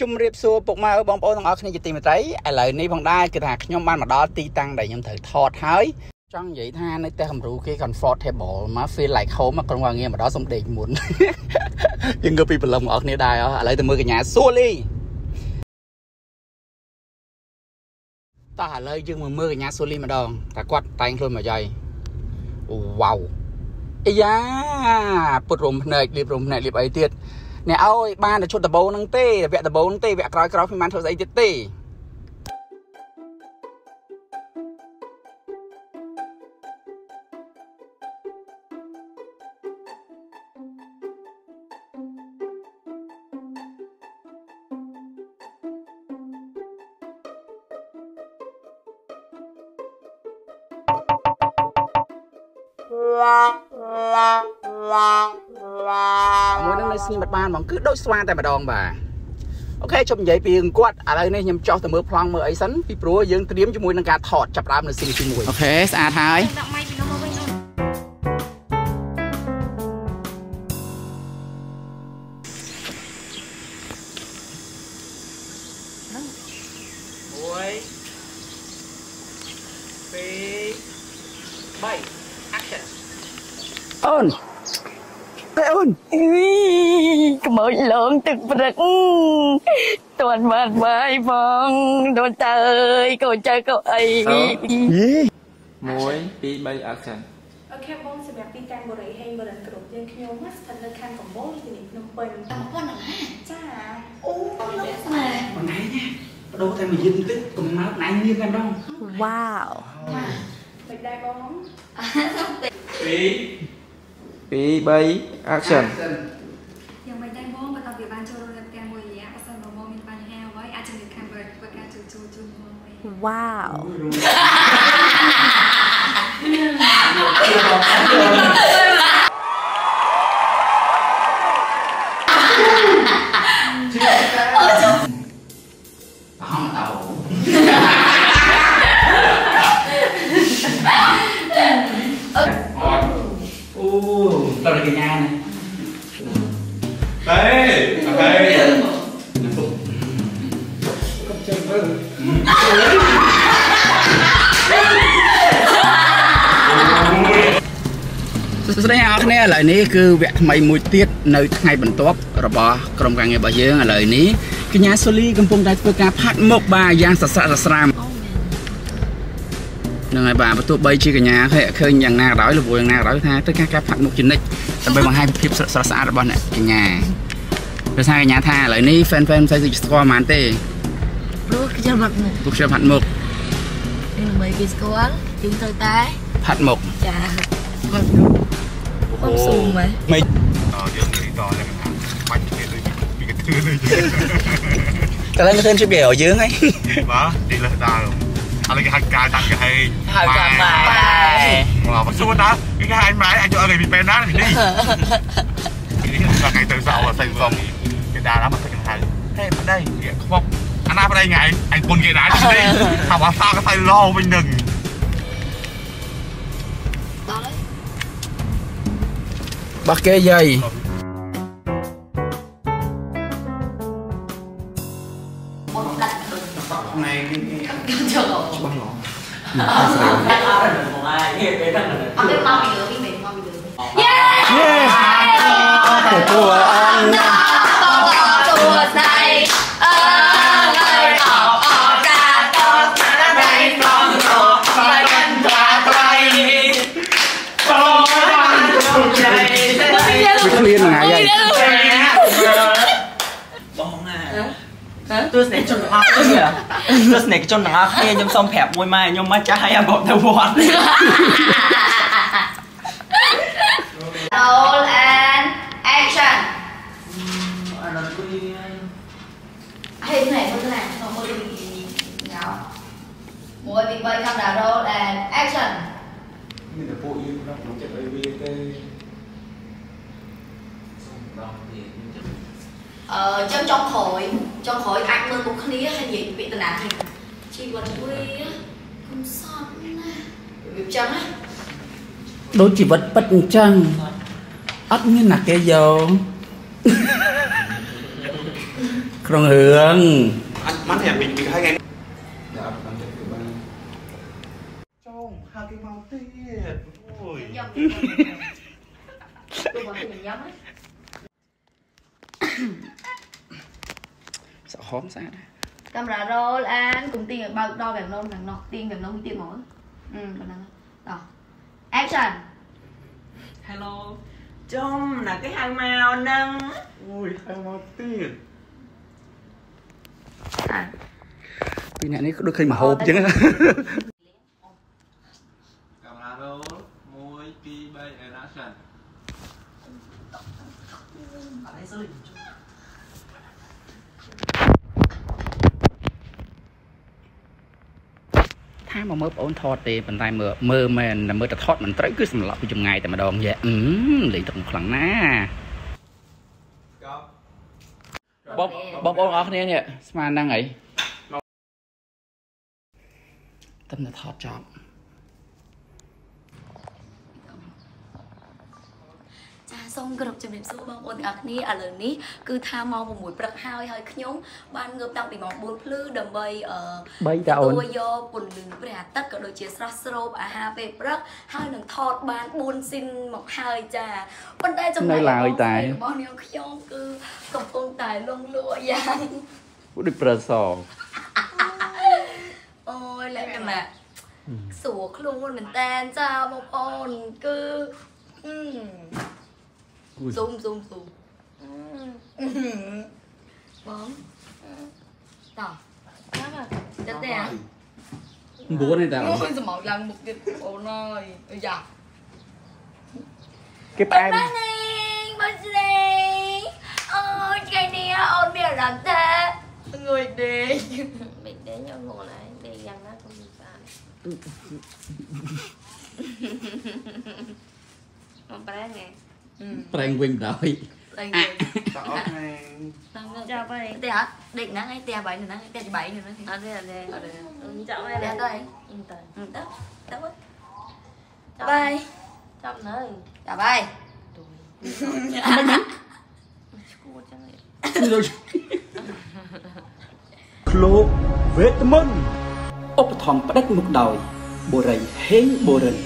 ជំរាបសួរពុកម៉ែបងប្អូនទាំងអស់គ្នាជាទីមេត្រីឥឡូវនេះផងដែរគឺថាខ្ញុំបានមកដល់ទីតាំងដែលខ្ញុំត្រូវថតហើយចង់និយាយថានៅផ្ទះគំរូគេ comfortable មក feel like home ក្រុមការងារមកដល់សំដេកមុនយើងងើបពីព្រលឹមបងប្អូនគ្នាដែរឥឡូវទៅមើលកញ្ញាសួលីតោះឥឡូវយើងមកមើលកញ្ញាសួលីម្ដងតើគាត់តែងខ្លួនមកយាយវ៉ាវអាយ៉ាពុតរំភ្នែកលៀបរំភ្នែកលៀបអីទៀត អ្នកអើយបានតែឈុតដបោនឹងទេវគ្គដបោនឹងទេវគ្គក្រោយក្រោយខ្ញុំបានធ្វើស្អីទៀតទេ មួយនឹងនៅស្ងៀមបាត់បានហ្មងគឺដូចស្វាតែម្ដងបាទអូខេជប់និយាយពីរឿងគាត់ឥឡូវនេះខ្ញុំចោះទៅមើលប្លង់មើលអីសិនពីព្រោះយើងត្រៀមជាមួយនឹងការថតចាប់ដើមនៅស៊ីងទី1អូខេស្អាតហើយដាក់ម៉ៃពីនោះមកវិញនោះមួយពីរបី action អូន តែអូនអីក្មួយលងទឹកព្រឹកតន់បានបាយបងដូនតើអើយកូនចៅកៅអីយី1 2 3 action អូខេបងសម្រាប់ទីតាំងបរិយហេងបរិនគ្រប់យើងខ្ញុំស្ថិតនៅខាងកំពូលទីនេះភ្នំពេញតាមប៉ុណ្ណាចាអូលោកស្មាបងឯងណាបដូរតែមួយយឹមតិចកំណើតណៃមានតែម្ដងវ៉ាវមិនដែរបង2 3 action យ៉ាងមិនដែរបងបើ តើវាបានចូលរួមនៅផ្ទះមួយរយៈបើសិនបើមកមានបញ្ហាអ្វីអាចជំរាបខាងបរិយាធ្វើការជួយជួយជួយមកវិញវ៉ាវអងអោអូដល់កញ្ញាណា Đây, đây. សួស្តីអ្នកនរគ្នាឥឡូវនេះគឺវគ្គថ្មីមួយទៀតនៅថ្ងៃបន្ទាប់របស់ក្រុមការងាររបស់យើងឥឡូវនេះកញ្ញាសូលីកំពុងតែធ្វើការផាត់មុខបាទយ៉ាងសស្រាក់សស្រាមហ្នឹងហើយបាទបើទោះបីជាកញ្ញាឃើញយ៉ាងណាក៏ដោយលវយ៉ាងណាក៏ដោយថាត្រូវការការផាត់មុខជានិច្ចដើម្បីបង្ហាញភាពស្រស់ស្អាតរបស់អ្នកកញ្ញាដោយសារកញ្ញាថាឥឡូវនេះ fan fan មិនសូវស្គាល់ហ្មងទេព្រោះខ្ញុំមកមុខពួកខ្ញុំផាត់មុខនឹងមិនគេស្គាល់យើងត្រូវតែផាត់មុខចាមកបងស៊ូមហ៎មិន Ờ, dương thì to lên mà bánh kia rồi bị cái thứ này chứ តែឡើងឃើញជិះវាឲ្យយើងហី อะไรกันทางการทางไทยมาเราสู้นะนี่ก็ไอ้ไม้ไอ้จะอะไรมีเปนนะนี่นี่ทางไงเติร์เซาใส่ซองกระดาแล้วมาใส่กันไทงให้มันได้เนี่ยเขาบอกอันน่าไปได้ไงไอ้คนเกดาจริงๆถามว่าซ่าก็ใส่ล่อไปหนึ่งบักเกย์ใหญ่ในนี่ យេទទួលអនតតួ ស្សនិកជនទាំងអស់គ្នាទស្សនិកជនទាំងអស់គ្នាខ្ញុំសូមប្រាប់មួយម៉ែខ្ញុំមកចាស់ហើយអាបងទៅវត្ត Roll and action អានោះគួយ Hey, này, một cái này, một một cái gì nháo. Một bị bay tham đà roll and action. មានតែពួកយើងក្នុងក្នុងចិត្តអីវាទេ Ờ, trong trong khỏi, trong khỏi anh mơ một khía hay gì bị tàn nạn thì chi vật quy á, không sao nè. Việc chân á. ដូចជីវិតពិតអញ្ចឹងអត់មានណាគេយកក្នុងរឿងអត់មិនតែពីពីហើយថ្ងៃចងហៅគេមកទៀតអូយ nhầm tôi bảo mình nhầm ấy សហមស្អាត camera roll an cùng tiên bao đo bèm nôn thằng nọ tiên bèm nôn tiên mỗi ừ còn năng đó action Hello ចំណាគេហៅមកនឹងអូយហៅមកទៀត à ពីអ្នកនេះក៏ដូចឃើញមហូបអញ្ចឹង កាមេរ៉ារ៉ូល1 2 3 and action អត់ឯសលិ ថាមកមើលបងអូនថតទេប៉ុន្តែមើលមើលមែនតែមើលតែថតមិនត្រូវគឺសម្លាប់ពីចម្ងាយតែម្ដងយេអឺលេងទឹកខ្លាំងណាស់កប់បងបងប្អូនអរគ្នានេះស្មានហ្នឹងអីតែតែថតចប់ សូមគោរពជំរាបសួរបងប្អូនទាំងអស់គ្នាឥឡូវនេះគឺថាម៉ោង6ព្រឹកហើយហើយខ្ញុំបានងើបតាំងពីម៉ោង4ភ្លឺដើម្បីអឺបីតាអូនទទួលយកពន្លឺព្រះអាទិត្យក៏ដូចជាស្រស់ស្រូបអាហារពេលព្រឹកហើយនឹងថតបាន4ស៊ីនមកហើយចាប៉ុន្តែចំណែករបស់នាងខ្ញុំគឺកំពុងតែលងលក់យ៉ាងដូចប្រសអូយលក្ខណៈសួរខ្លួនមែនតើចាបងប្អូនគឺអឺ ស៊ូមស៊ូមស៊ូមបងតោះចាំតែ9ទេតាអូយសម្ោកឡើងមុខទៀតអូនអើយអាយ៉ាគេផ្អែមបងនេះបងស្រីអូយថ្ងៃនេះអូនមានអារម្មណ៍ថាងុយដេក Bị đến cho ngủ lại đi dằn nó không bị phải Mà bà nghe ប្រែងវិញដល់ឡើងតអត់ណែ Tăng nó cho bà đi តែអត់ដេកហ្នឹងឯងតែបាយហ្នឹងឯងតែបាយហ្នឹងឯង Ở đây là đây Ở đây Ừ, chọn đây តែ là ទៅឯង Ừ, tờ ទៅទៅទៅ Chọn បាយ Chọn nữa ចាបាយ Cua cho người ឃ្លោកវេទមន្តឧបត្ថម្ភផ្ដាច់មុខដោយបូរីហេងបូរិន